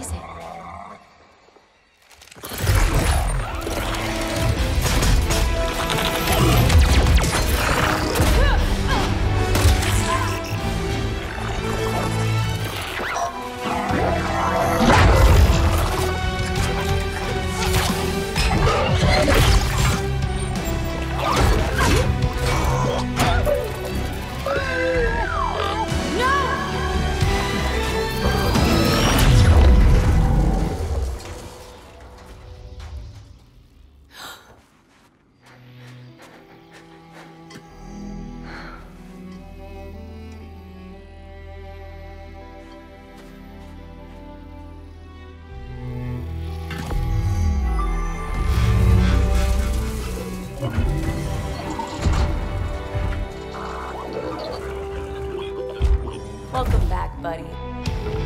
is? Welcome back, buddy.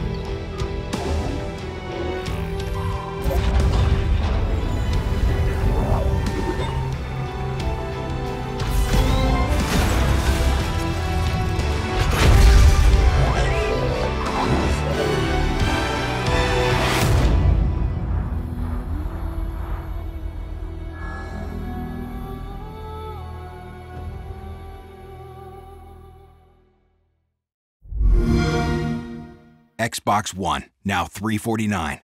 Xbox One, now 349.